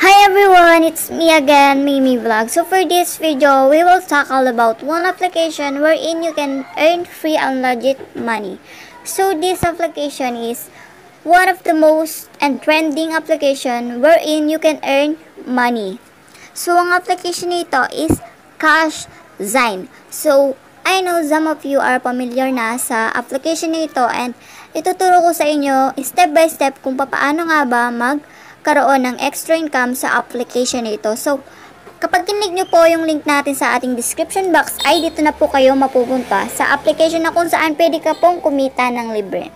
Hi everyone, it's me again, Mimi Vlog. So for this video, we will talk all about one application wherein you can earn free and legit money. So this application is one of the most and trending application wherein you can earn money. So ang application nito is Cash Zine. So I know some of you are familiar na sa application nito and ituturo ko sa inyo step by step kung paano nga ba magkaroon ng extra income sa application nito. So, kapag kinig nyo po yung link natin sa ating description box, ay dito na po kayo mapupunta sa application na kung saan pwede ka pong kumita ng libre.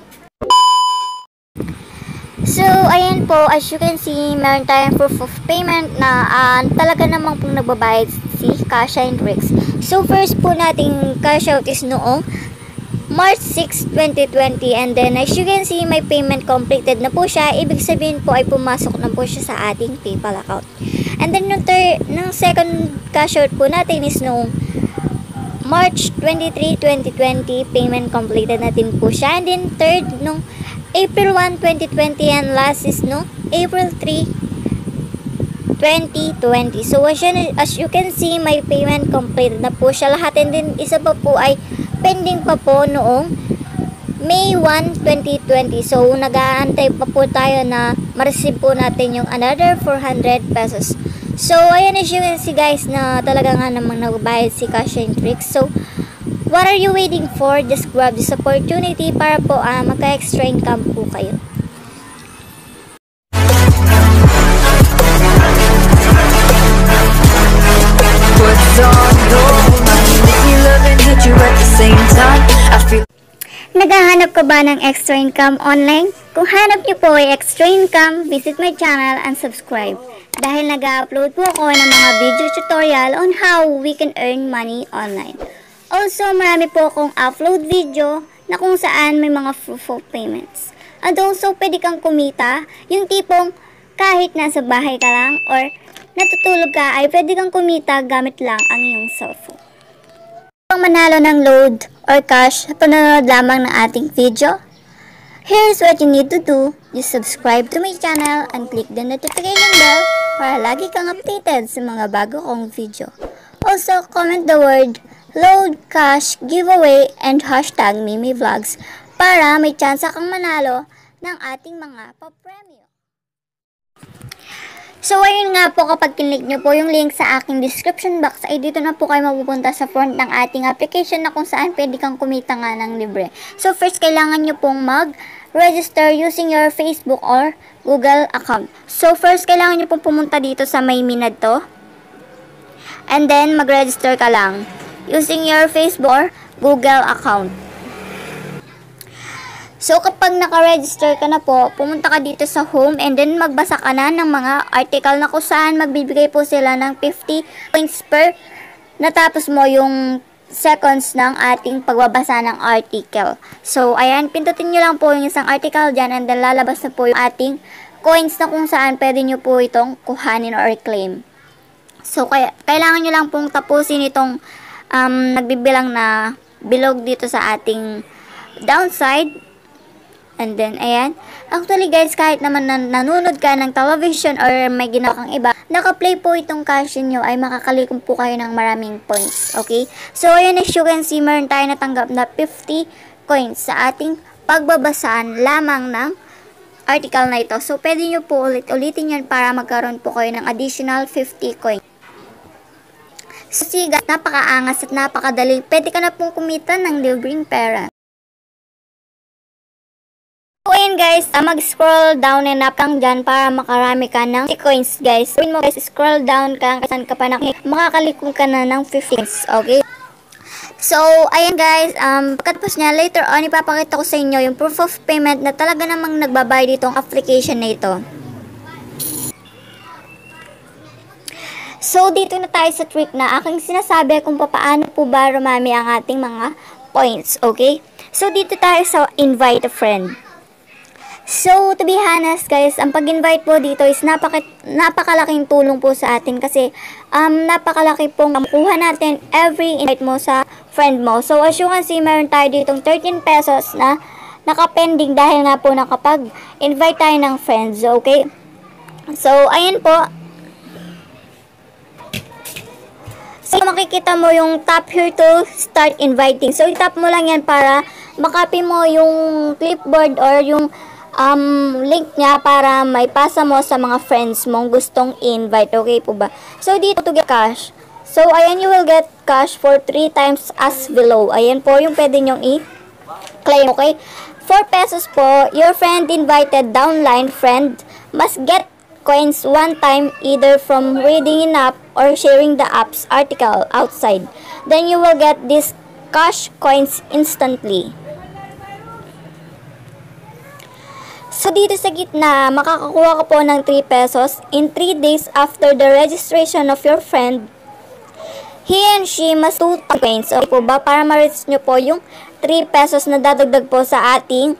So, ayan po, as you can see, meron tayong proof of payment na uh, talaga namang pong nagbabayad si Kasha and Rix. So, first po nating cash out is noong March 6, 2020 and then as you can see, may payment completed na po siya. Ibig sabihin po ay pumasok na po siya sa ating PayPal account. And then, yung, third, yung second cash out po natin is noong March 23, 2020, payment completed natin po siya. And then, third, nung April 1, 2020 and last is no April 3, 2020. So as you, can see, may payment complete na po siya lahat. And then isa pa po ay pending pa po noong May 1, 2020. So nag-aantay pa po tayo na ma-receive po natin yung another 400 pesos. So ayan you can see guys na talaga nga namang nagbayad si Cash and Tricks. So What are you waiting for? Just grab this opportunity para po uh, magka-extra income po kayo. Naghahanap ka ba ng extra income online? Kung hanap niyo po ay extra income, visit my channel and subscribe. Dahil nag-upload po ako ng mga video tutorial on how we can earn money online. Also, marami po akong upload video na kung saan may mga proof of payments. And also, pwede kang kumita, yung tipong kahit nasa bahay ka lang or natutulog ka ay pwede kang kumita gamit lang ang iyong cellphone. Kung manalo ng load or cash, panonood lamang ng ating video. Here's what you need to do. You subscribe to my channel and click the notification bell para lagi kang updated sa mga bago kong video. Also, comment the word load cash giveaway and hashtag Mimi Vlogs para may chance kang manalo ng ating mga papremyo. So, ayun nga po kapag kinlik nyo po yung link sa aking description box ay dito na po kayo mapupunta sa front ng ating application na kung saan pwede kang kumita nga ng libre. So, first kailangan nyo pong mag-register using your Facebook or Google account. So, first kailangan nyo pong pumunta dito sa may minad to. And then, mag-register ka lang using your Facebook or Google account. So, kapag naka-register ka na po, pumunta ka dito sa home and then magbasa ka na ng mga article na kung saan magbibigay po sila ng 50 points per natapos mo yung seconds ng ating pagbabasa ng article. So, ayan, pindutin nyo lang po yung isang article dyan and then lalabas na po yung ating coins na kung saan pwede nyo po itong kuhanin or claim. So, kaya, kailangan nyo lang pong tapusin itong um, nagbibilang na bilog dito sa ating downside. And then, ayan. Actually, guys, kahit naman nan nanonood ka ng television or may ginakang iba, naka-play po itong cash nyo ay makakalikom po kayo ng maraming points. Okay? So, ayan, as you can see, meron tayo natanggap na 50 coins sa ating pagbabasaan lamang ng article na ito. So, pwede nyo po ulit-ulitin yan para magkaroon po kayo ng additional 50 coins. Sigat, napakaangas at napakadali. Pwede ka na pong kumita ng libreng pera. So, guys, uh, mag-scroll down and up kang dyan para makarami ka ng coins guys. Gawin mo guys, scroll down ka, kasan ka pa na, makakalikong ka na ng 50 coins, okay? So, ayan guys, um, pagkatapos niya, later on, ipapakita ko sa inyo yung proof of payment na talaga namang nagbabayad itong application na ito. So, dito na tayo sa trick na aking sinasabi kung paano po ba rumami ang ating mga points, okay? So, dito tayo sa invite a friend. So, to be honest guys, ang pag-invite po dito is napaka, napakalaking tulong po sa atin kasi um, napakalaki pong makuha natin every invite mo sa friend mo. So, as you can see, meron tayo ditong 13 pesos na nakapending dahil nga po nakapag-invite tayo ng friends, okay? So, ayan po. So, makikita mo yung tap here to start inviting. So, itap mo lang yan para makapi mo yung clipboard or yung um, link niya para may pasa mo sa mga friends mong gustong invite. Okay po ba? So, dito to get cash. So, ayan, you will get cash for 3 times as below. Ayan po yung pwede nyong i-claim, okay? 4 pesos po, your friend invited downline friend must get coins one time either from reading an app or sharing the app's article outside. Then you will get these cash coins instantly. So, dito sa gitna, makakakuha ka po ng 3 pesos in 3 days after the registration of your friend. He and she must do coins. Okay po ba? Para ma-reach nyo po yung 3 pesos na dadagdag po sa ating,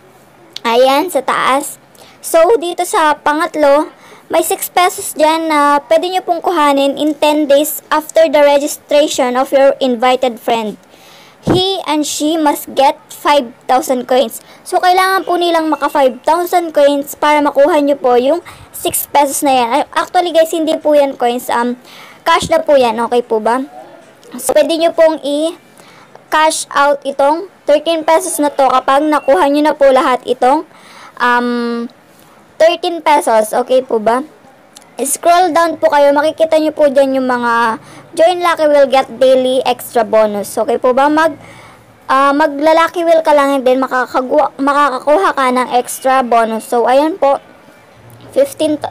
ayan, sa taas. So, dito sa pangatlo, may 6 pesos dyan na pwede nyo pong kuhanin in 10 days after the registration of your invited friend. He and she must get 5,000 coins. So, kailangan po nilang maka 5,000 coins para makuha nyo po yung 6 pesos na yan. Actually, guys, hindi po yan coins. Um, cash na po yan. Okay po ba? So, pwede nyo pong i-cash out itong 13 pesos na to kapag nakuha nyo na po lahat itong um, 13 pesos. Okay po ba? Scroll down po kayo. Makikita nyo po dyan yung mga Join Lucky will get daily extra bonus. Okay po ba? Mag, uh, maglalaki will ka lang and then makakakuha, makakakuha ka ng extra bonus. So, ayan po. 15%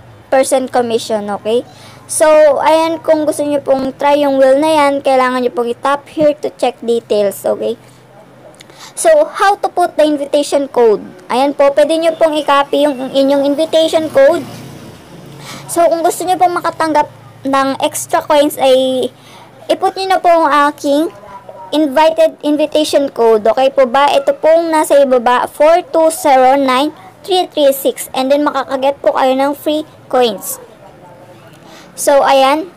commission. Okay? So, ayan, kung gusto nyo pong try yung wheel na yan, kailangan nyo pong i-tap here to check details. Okay? So, how to put the invitation code? Ayan po, pwede nyo pong i-copy yung inyong invitation code. So, kung gusto nyo pong makatanggap ng extra coins ay iput nyo na po ang aking invited invitation code. Okay po ba? Ito pong nasa ibaba, 4209336. And then, makakaget po kayo ng free coins. So, ayan.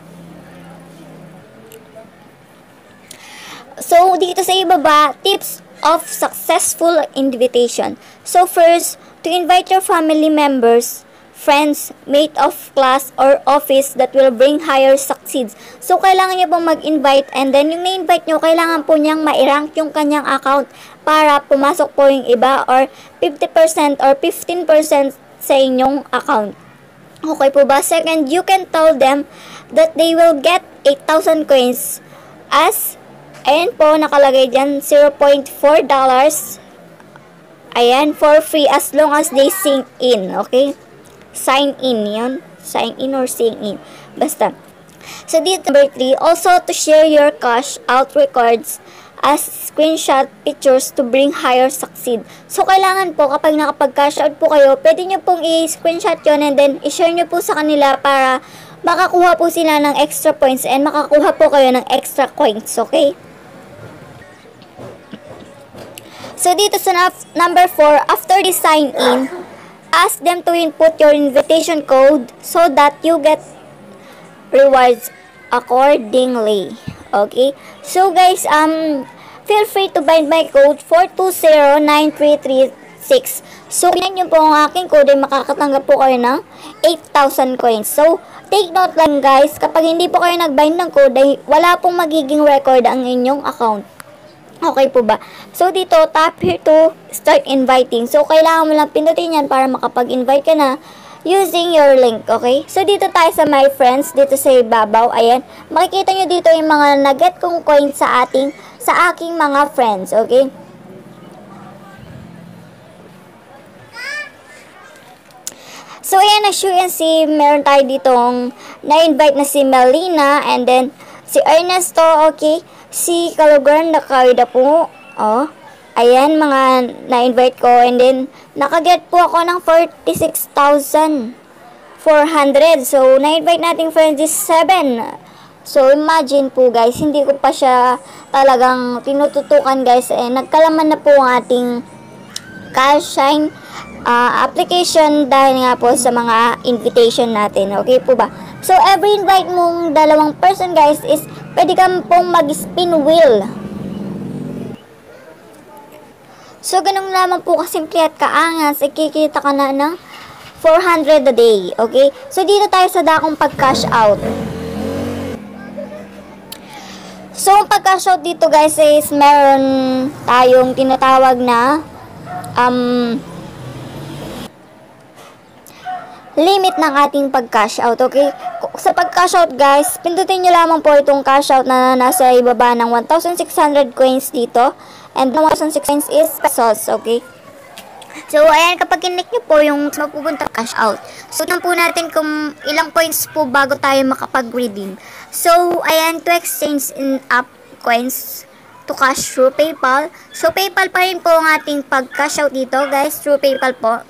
So, dito sa ibaba, tips of successful invitation. So first, to invite your family members, friends, mate of class, or office that will bring higher succeeds. So, kailangan niyo pong mag-invite and then yung na-invite niyo, kailangan po niyang ma-rank yung kanyang account para pumasok po yung iba or 50% or 15% sa inyong account. Okay po ba? Second, you can tell them that they will get 8,000 coins as Ayan po, nakalagay dyan, $0.4. Ayan, for free as long as they sing in, okay? Sign in, yun. Sign in or sing in. Basta. So, dito, number 3, also to share your cash out records as screenshot pictures to bring higher succeed. So, kailangan po, kapag nakapag-cash out po kayo, pwede nyo pong i-screenshot yun and then i-share nyo po sa kanila para makakuha po sila ng extra points and makakuha po kayo ng extra coins, okay? So, dito sa number 4, after the sign in, ask them to input your invitation code so that you get rewards accordingly. Okay? So, guys, um, feel free to bind my code 4209336. So, yan nyo po ang aking code ay makakatanggap po kayo ng 8,000 coins. So, take note lang guys, kapag hindi po kayo nag-bind ng code ay wala pong magiging record ang inyong account. Okay po ba? So, dito, tap here to start inviting. So, kailangan mo lang pindutin yan para makapag-invite ka na using your link, okay? So, dito tayo sa my friends, dito sa ibabaw, ayan. Makikita nyo dito yung mga nugget kong coins sa ating, sa aking mga friends, okay? So, ayan, as you can see, meron tayo ditong na-invite na si Melina and then si Ernesto, okay? si Kalugan Nakaida po. Oh. Ayan, mga na-invite ko. And then, nakaget po ako ng 46,400. So, na-invite nating friends is 7. So, imagine po guys, hindi ko pa siya talagang tinututukan guys. Eh, nagkalaman na po ang ating cash shine uh, application dahil nga po sa mga invitation natin. Okay po ba? So, every invite mong dalawang person guys is pwede ka pong mag-spin wheel. So, ganun lamang po kasimple at kaangas, ikikita ka na ng 400 a day, okay? So, dito tayo sa dakong pag-cash out. So, ang pag-cash out dito guys is meron tayong tinatawag na um, limit ng ating pag-cash out, okay? Sa pag-cash out guys, pindutin nyo lamang po itong cash out na nasa ibaba ng 1,600 coins dito. And 1,600 coins is pesos, okay? So, ayan, kapag kinik nyo po yung mapupunta cash out. So, tignan po natin kung ilang points po bago tayo makapag-redeem. So, ayan, to exchange in app coins to cash through PayPal. So, PayPal pa rin po ang ating pag-cash out dito, guys, through PayPal po.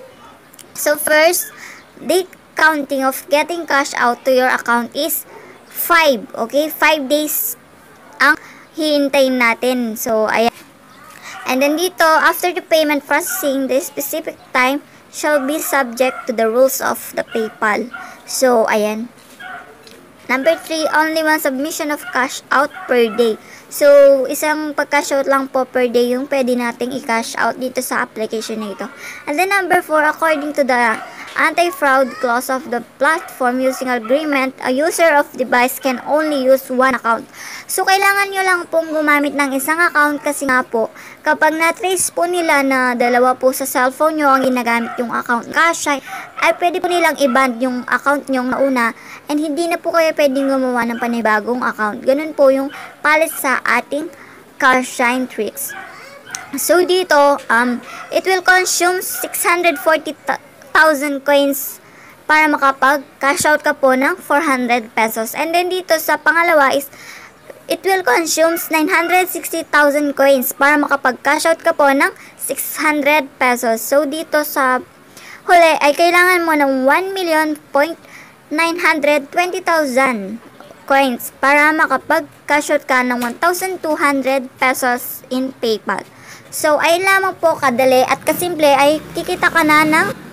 So, first, date counting of getting cash out to your account is 5, okay? 5 days ang hihintayin natin. So, ayan. And then dito, after the payment processing, the specific time shall be subject to the rules of the PayPal. So, ayan. Number 3, only one submission of cash out per day. So, isang pag-cash out lang po per day yung pwede nating i-cash out dito sa application na ito. And then number 4, according to the anti-fraud clause of the platform using agreement, a user of device can only use one account. So, kailangan nyo lang pong gumamit ng isang account kasi nga po, kapag na-trace po nila na dalawa po sa cellphone nyo ang ginagamit yung account cash, ay pwede po nilang i-ban yung account nyo nauna and hindi na po kayo pwedeng gumawa ng panibagong account. Ganun po yung palit sa ating Carshine tricks. So, dito, um, it will consume 640 1,000 coins para makapag-cash out ka po ng 400 pesos. And then dito sa pangalawa is it will consume 960,000 coins para makapag-cash out ka po ng 600 pesos. So dito sa huli ay kailangan mo ng 1,920,000 coins para makapag-cash out ka ng 1,200 pesos in PayPal. So, ay lamang po kadali at kasimple ay kikita ka na ng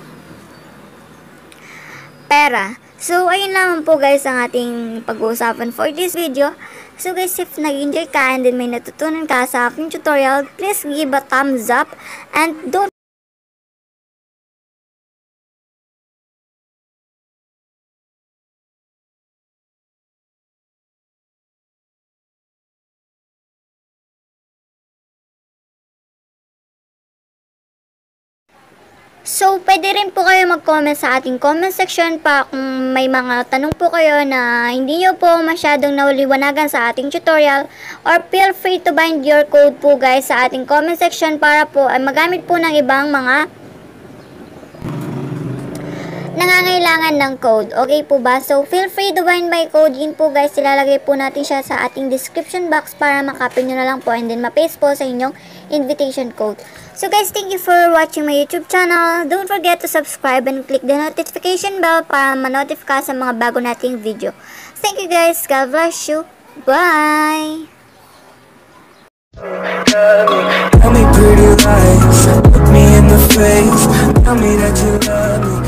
pera. So, ayun naman po guys ang ating pag-uusapan for this video. So guys, if nag-enjoy ka and then may natutunan ka sa aking tutorial, please give a thumbs up and don't So, pwede rin po kayo mag-comment sa ating comment section pa kung may mga tanong po kayo na hindi nyo po masyadong nauliwanagan sa ating tutorial. Or feel free to bind your code po guys sa ating comment section para po ay magamit po ng ibang mga nangangailangan ng code. Okay po ba? So, feel free to bind my code. Yun po guys, ilalagay po natin siya sa ating description box para makapin nyo na lang po and then ma-paste po sa inyong invitation code. So guys, thank you for watching my YouTube channel. Don't forget to subscribe and click the notification bell para ma-notify sa mga bago nating video. Thank you guys. God bless you. Bye! Tell me pretty lies, look me in the face, tell me that you